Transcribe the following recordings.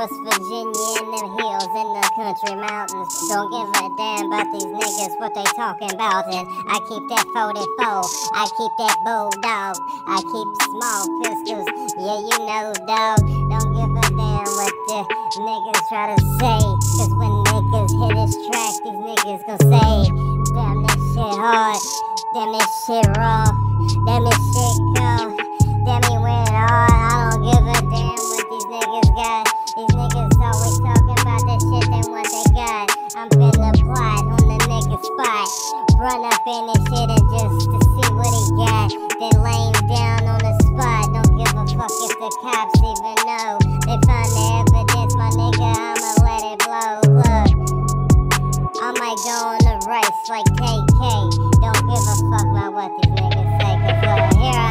West Virginia and them hills in the country mountains. Don't give a damn about these niggas, what they talking about. And I keep that 44, I keep that bulldog, I keep small pistols, yeah, you know, dog. Don't give a damn what the niggas try to say. Cause when niggas hit this track, these niggas gon' say shit hard, damn, this shit raw, damn, this shit cold, damn, he went hard. I don't give a damn what these niggas got. These niggas always talking about the shit they what they got. I'm finna plot on the nigga spot. Run up in this shit and just to see what he got. Then lay him down on the spot. Don't give a fuck if the cops even know. They find the evidence, my nigga, I'ma let it blow. Look, I might go on the race like. Don't give a fuck about what these niggas say. Cause look, here I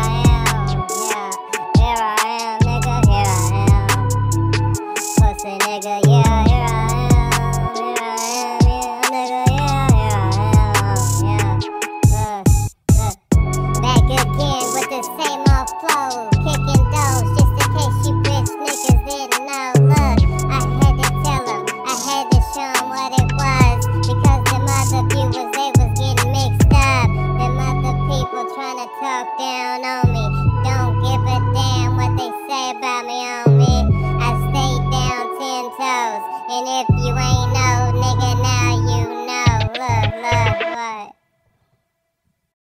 about